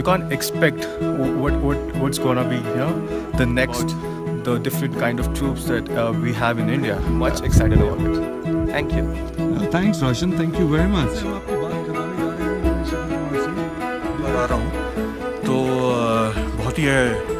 you can't expect what what what's gonna be you know the next the different kind of troops that uh, we have in India. Much excited about it. Thank you. Uh, thanks, Roshan. Thank you very much. आ तो uh, बहुत ही uh,